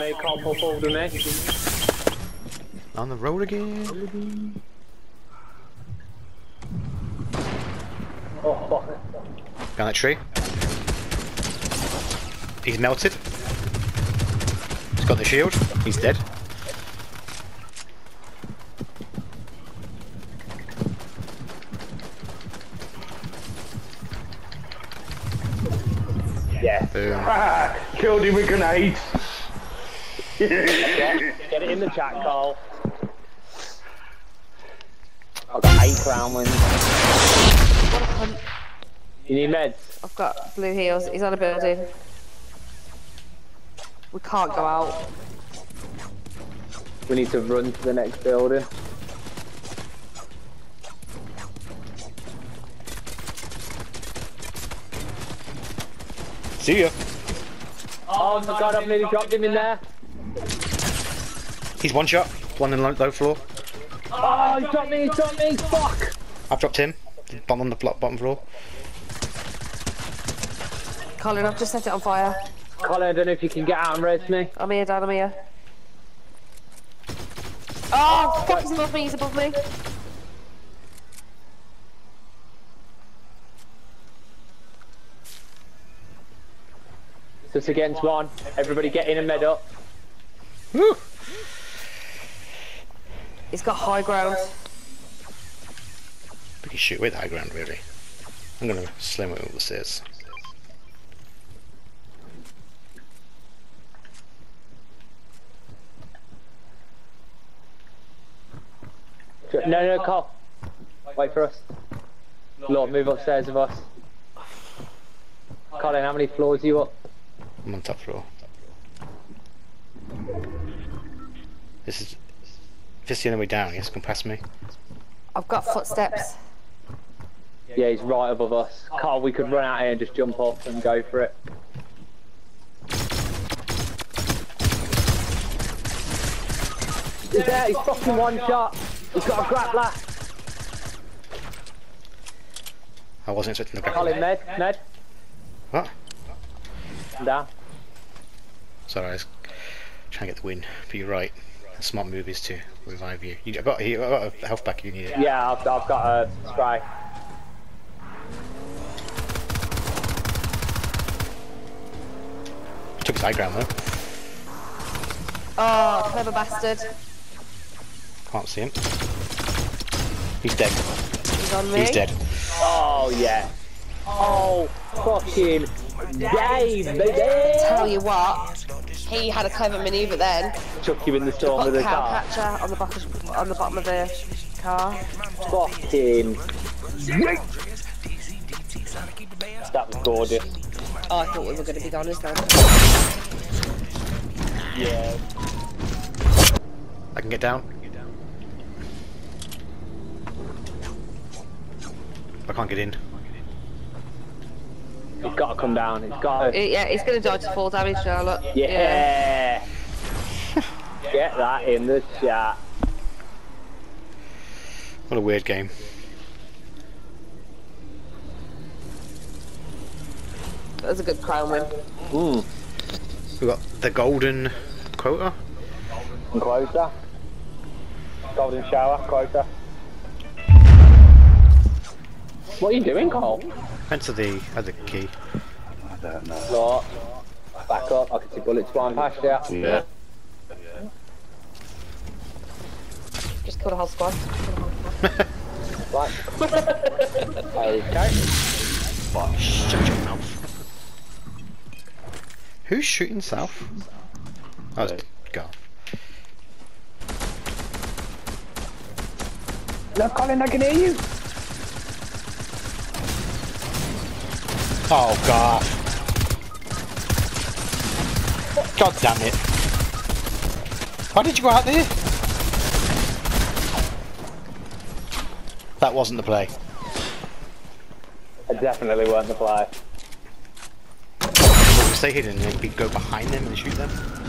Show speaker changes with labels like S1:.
S1: me, can't pull forward with me.
S2: On the road again.
S1: Oh, fuck.
S2: Down that tree. He's melted. He's got the shield. He's dead.
S1: Yeah.
S2: Boom.
S3: Ah, killed him with grenades.
S1: Get, get it in the chat, Carl. I've got eight crown wins.
S4: What a cunt.
S1: You need meds?
S4: I've got blue heals. He's on a building. We can't go out.
S1: We need to run to the next building.
S2: See ya.
S1: Oh my god, I've nearly dropped him in there.
S2: He's one shot. One in low, low floor.
S1: Oh, he dropped me, he dropped me, fuck!
S2: I've dropped him. Bomb on the blo- bottom floor.
S4: Colin, I've just set it on fire.
S1: Colin, I don't know if you can get out and res me.
S4: I'm here, Dad, I'm here. Oh, fuck, he's above me, he's above me.
S1: Just against one. Everybody get in and med up.
S2: Woo!
S4: He's got high ground.
S2: We can shoot with high ground, really. I'm gonna slim it all the stairs.
S1: No, no, Carl. Wait for us. Lord, move upstairs with us. Colin, how many floors are you up?
S2: I'm on top floor. This is. If this the only way down, yes, come past me.
S4: I've got footsteps.
S1: Yeah, he's right above us. Carl, we could run out here and just jump off and go for it. He's there, he's fucking one shot. He's got a grappler.
S2: I wasn't expecting the grapple.
S1: Colin, med, med.
S2: What?
S1: Down.
S2: Sorry, I was trying to get the win. But you're right. A smart move is to revive you. you I've got, I've got a health pack if you need it.
S1: Yeah, I've, I've got a spray.
S2: Took his high ground though.
S4: Oh, clever bastard.
S2: Can't see him. He's dead.
S4: He's on me.
S2: He's dead.
S1: Oh, yeah. Oh, fucking game, baby!
S4: Tell you what, he had a clever manoeuvre then.
S1: Chuck you in the storm
S4: Put
S1: with
S4: the
S1: a car.
S4: catcher on the back of, on the bottom of the car.
S1: Fucking. That was gorgeous.
S4: Oh, I thought we were going to be gone as then.
S1: Yeah.
S2: I can get down. I can't get in.
S1: He's got to come down. He's got to.
S4: Yeah, he's going to dodge the fall damage Charlotte. look.
S1: Yeah. Get that in the chat.
S2: What a weird game.
S4: That was a good crown win.
S1: Mm.
S2: We got the golden quota.
S1: Quota. Golden shower, quota. What are you doing, Cole?
S2: Enter the other key.
S3: I don't know.
S1: Lot. Back up. I can see bullets flying past you.
S3: Yeah. yeah.
S4: Just killed a whole squad.
S1: Right. okay.
S2: Shut your mouth. Who's shooting south? Oh, it's Garth.
S1: No, Colin, I can hear you.
S2: Oh, God. God damn it. Why did you go out there? That wasn't the play.
S1: I definitely weren't the play.
S2: Stay hidden and go behind them and shoot them.